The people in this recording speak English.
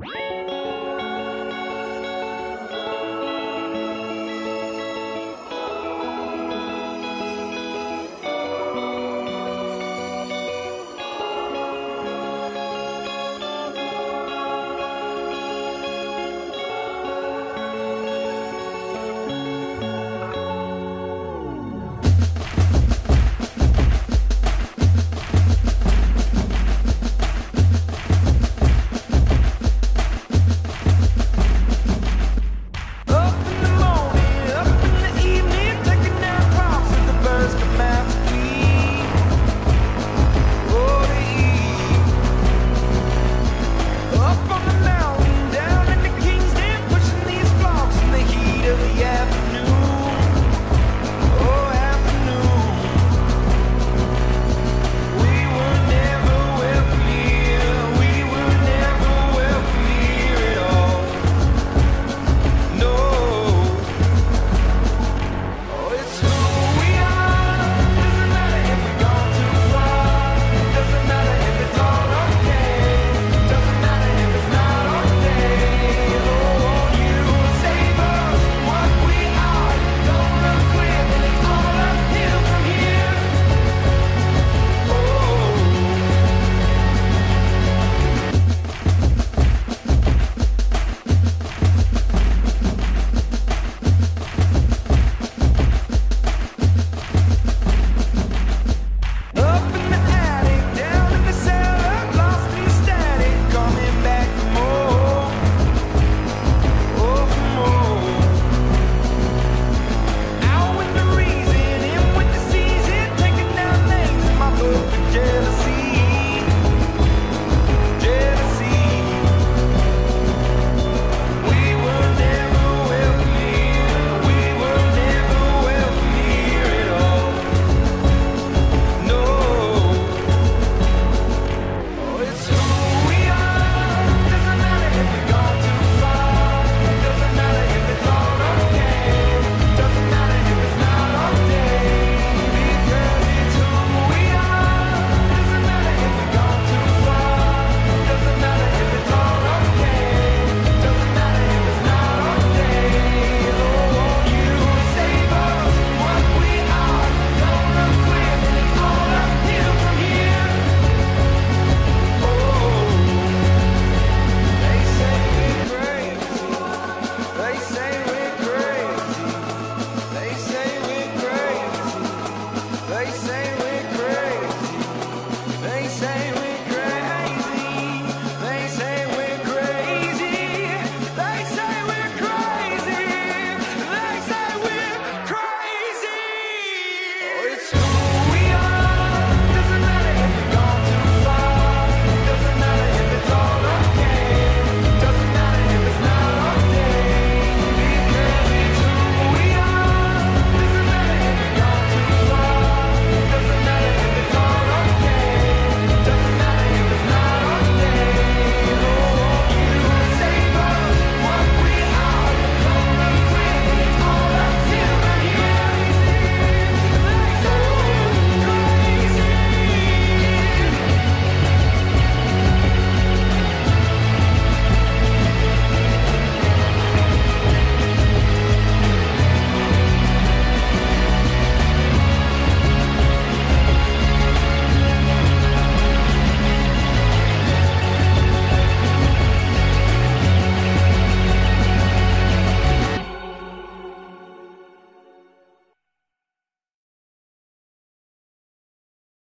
Bye.